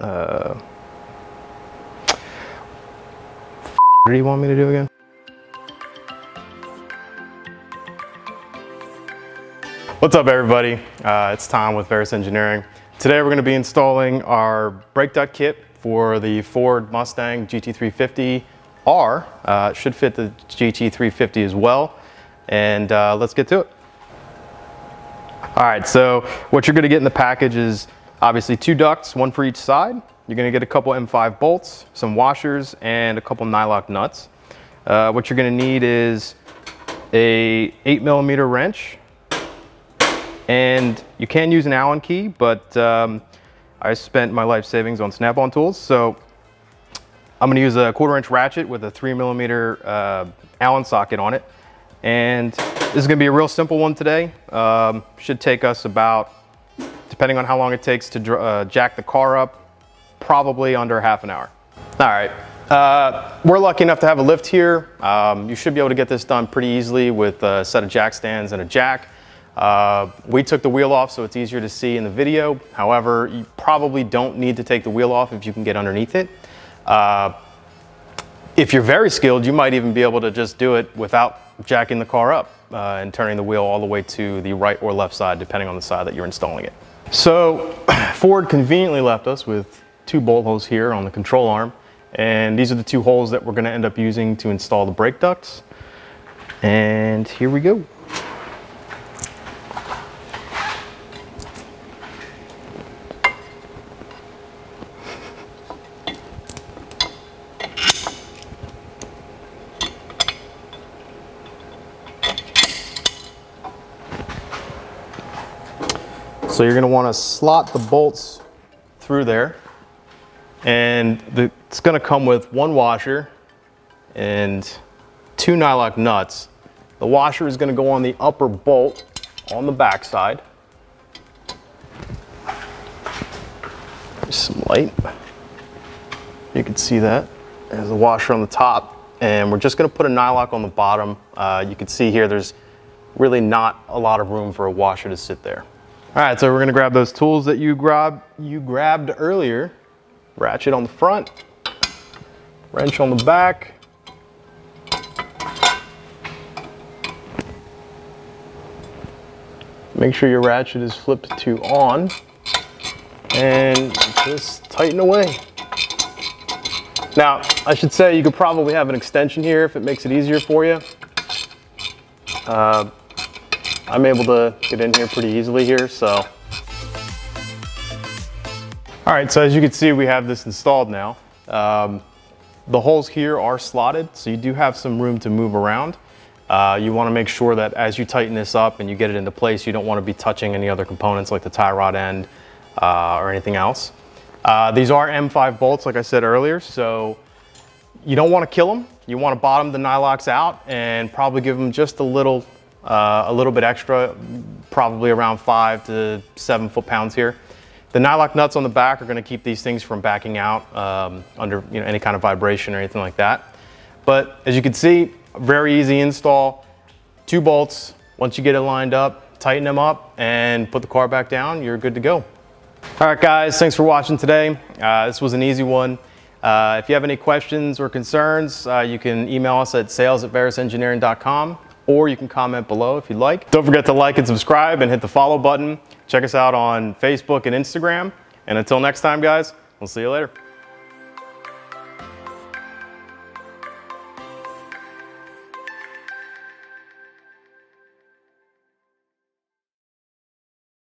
Uh, what do you want me to do again? What's up everybody? Uh, it's Tom with Verus Engineering. Today we're going to be installing our brake duct kit for the Ford Mustang GT350R. Uh, should fit the GT350 as well. And uh, let's get to it. All right, so what you're going to get in the package is obviously two ducts, one for each side. You're going to get a couple M5 bolts, some washers, and a couple nylock nuts. Uh, what you're going to need is a 8 millimeter wrench, and you can use an Allen key, but um, I spent my life savings on Snap-on tools, so I'm gonna use a quarter inch ratchet with a three millimeter uh, Allen socket on it. And this is gonna be a real simple one today. Um, should take us about, depending on how long it takes to uh, jack the car up, probably under half an hour. All right, uh, we're lucky enough to have a lift here. Um, you should be able to get this done pretty easily with a set of jack stands and a jack. Uh, we took the wheel off so it's easier to see in the video. However, you probably don't need to take the wheel off if you can get underneath it. Uh, if you're very skilled, you might even be able to just do it without jacking the car up uh, and turning the wheel all the way to the right or left side, depending on the side that you're installing it. So Ford conveniently left us with two bolt holes here on the control arm. And these are the two holes that we're gonna end up using to install the brake ducts. And here we go. So you're gonna wanna slot the bolts through there. And the, it's gonna come with one washer and two nylock nuts. The washer is gonna go on the upper bolt on the back side. There's some light. You can see that. There's a washer on the top. And we're just gonna put a nylock on the bottom. Uh, you can see here, there's really not a lot of room for a washer to sit there. All right, so we're gonna grab those tools that you, grab, you grabbed earlier. Ratchet on the front, wrench on the back. Make sure your ratchet is flipped to on and just tighten away. Now, I should say you could probably have an extension here if it makes it easier for you. Uh, I'm able to get in here pretty easily here, so. All right, so as you can see, we have this installed now. Um, the holes here are slotted, so you do have some room to move around. Uh, you wanna make sure that as you tighten this up and you get it into place, you don't wanna be touching any other components like the tie rod end uh, or anything else. Uh, these are M5 bolts, like I said earlier, so you don't wanna kill them. You wanna bottom the nylocks out and probably give them just a little uh, a little bit extra, probably around five to seven foot pounds here. The nylock nuts on the back are gonna keep these things from backing out um, under you know, any kind of vibration or anything like that. But as you can see, very easy install. Two bolts, once you get it lined up, tighten them up and put the car back down, you're good to go. All right guys, thanks for watching today. Uh, this was an easy one. Uh, if you have any questions or concerns, uh, you can email us at sales at verusengineering.com or you can comment below if you'd like. Don't forget to like and subscribe and hit the follow button. Check us out on Facebook and Instagram. And until next time, guys, we'll see you later.